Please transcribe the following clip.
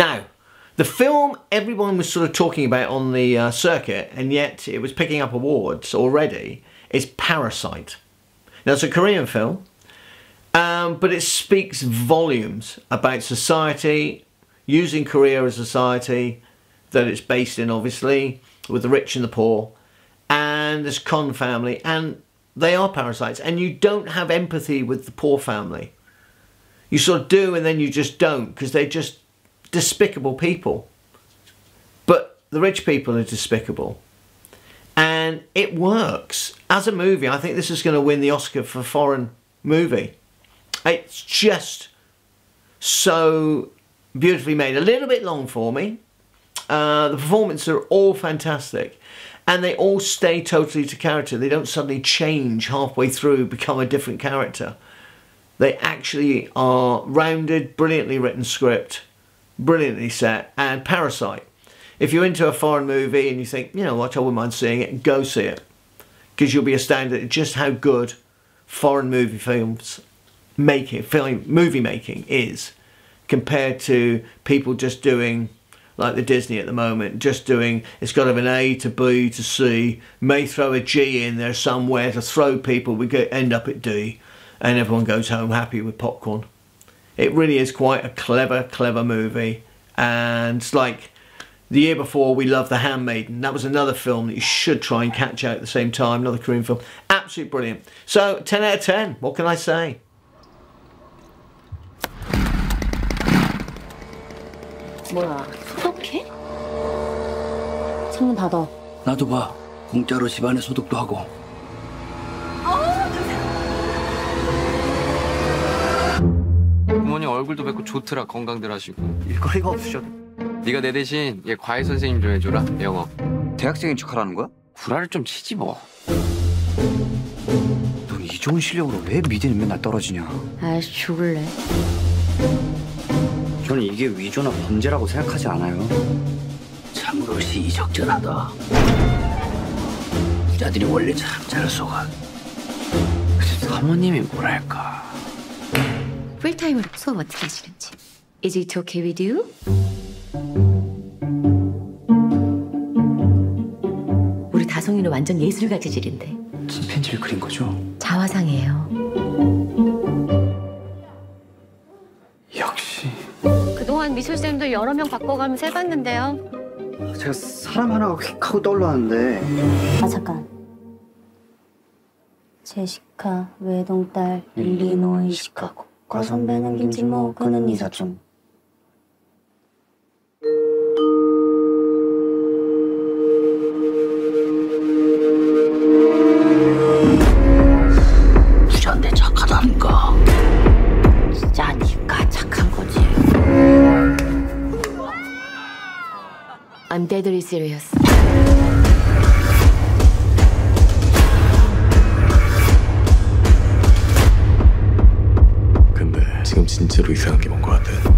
Now, the film everyone was sort of talking about on the uh, circuit, and yet it was picking up awards already, is Parasite. Now, it's a Korean film, um, but it speaks volumes about society, using Korea as a society that it's based in, obviously, with the rich and the poor, and this Kon family, and they are parasites, and you don't have empathy with the poor family. You sort of do, and then you just don't, because they're just despicable people. But the rich people are despicable. And it works. As a movie, I think this is going to win the Oscar for foreign movie. It's just so beautifully made. A little bit long for me. Uh, the performances are all fantastic. And they all stay totally to character. They don't suddenly change halfway through, become a different character. They actually are rounded, brilliantly written script, brilliantly set, and Parasite. If you're into a foreign movie and you think, you know what, I wouldn't mind seeing it, go see it. Because you'll be astounded at just how good foreign movie films making, film, movie making is compared to people just doing like the Disney at the moment, just doing it's got to have an A to B to C, may throw a G in there somewhere to throw people, we get, end up at D, and everyone goes home happy with popcorn. It really is quite a clever, clever movie, and it's like the year before we loved The Handmaiden. That was another film that you should try and catch out at the same time, another Korean film. Absolutely brilliant. So 10 out of 10, what can I say? 뭐야 소독해? 창문 닫아 나도 봐. 공짜로 집안에 소독도 하고. 얼굴도 뵙고 좋더라 건강들 하시고 일거리가 없으셔도. 네가 내 대신 얘 과외 선생님 좀 해줘라 영어 대학생인 척하라는 거야? 구라를 좀 치지 뭐 넌 이 좋은 실력으로 왜 미대는 맨날 떨어지냐? 아이씨 죽을래 저는 이게 위조나 범죄라고 생각하지 않아요. 참으로 시적절하다. 부자들이 원래 참 잘 속아. 사모님이 뭐랄까 풀타임으로 수업 어떻게 하시는지 Is it okay with you? 우리 다송이는 완전 예술가 재질인데 침팬지를 그린 거죠? 자화상이에요 역시. 그동안 미술쌤도 여러 명 바꿔가면서 해봤는데요. 제가 사람 하나가 휙 하고 떠올랐는데 아 잠깐 제시카 외동딸 일리노이 시카고 과 선배는 김치모 그는 이사촌. 부자인데 착하다니까. 진짜 니가 착한 거지. I'm deadly serious 지금 진짜로 이상한 게 뭔 것 같아.